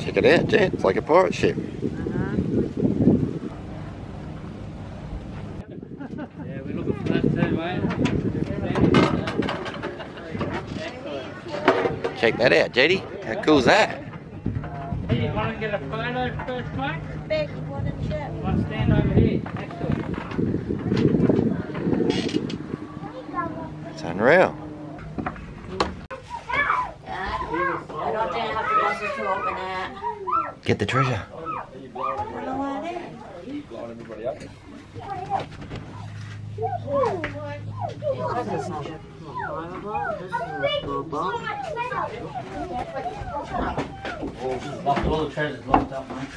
Check it out, Jet. It's like a pirate ship. Yeah, we're looking for that too, mate. Check that out, Jetty. How cool's that? Hey, you want to get a photo first, mate? Big wooden ship. One stand over here. Excellent. It's unreal. I don't have to want to open it. Get the treasure. This is not climbable. This is a small boat. Locked all the treasures locked up, mate.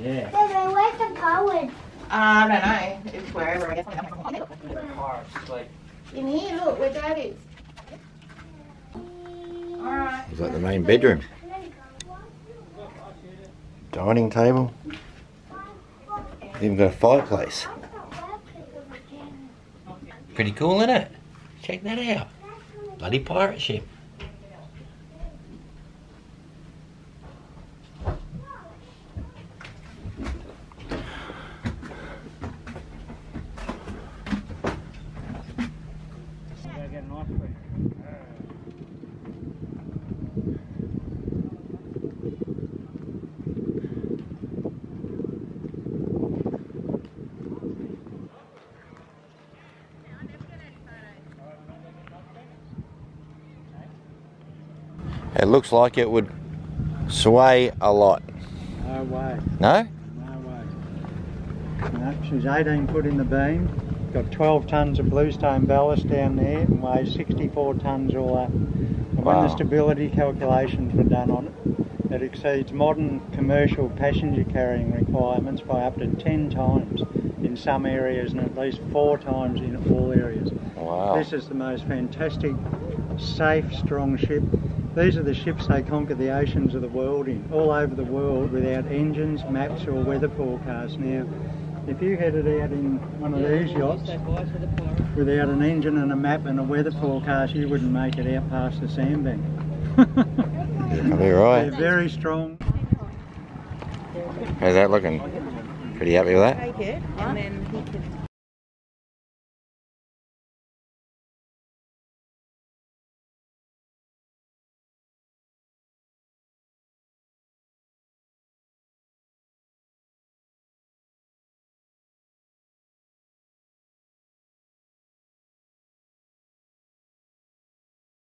Yeah. where's the going? I don't know. It's wherever. I guess. Pirates, like, In here, look where Dad is. Alright. Is that the main bedroom? Dining table. Even got a fireplace. Pretty cool, isn't it? Check that out. Bloody pirate ship. gotta get an ice cream. It looks like it would sway a lot. No way, No? no way. No, she's 18 foot in the beam, got 12 tonnes of bluestone ballast down there, and weighs 64 tonnes all up. And when the stability calculations were done on it, it exceeds modern commercial passenger carrying requirements by up to 10 times in some areas and at least four times in all areas. Wow. This is the most fantastic, safe, strong ship. These are the ships they conquer the oceans of the world in, all over the world, without engines, maps, or weather forecasts. Now, if you headed out in one of these yachts without an engine and a map and a weather forecast, you wouldn't make it out past the sandbank. I'll be They're right. very strong. How's that looking? Pretty happy with that? Take it, and then he can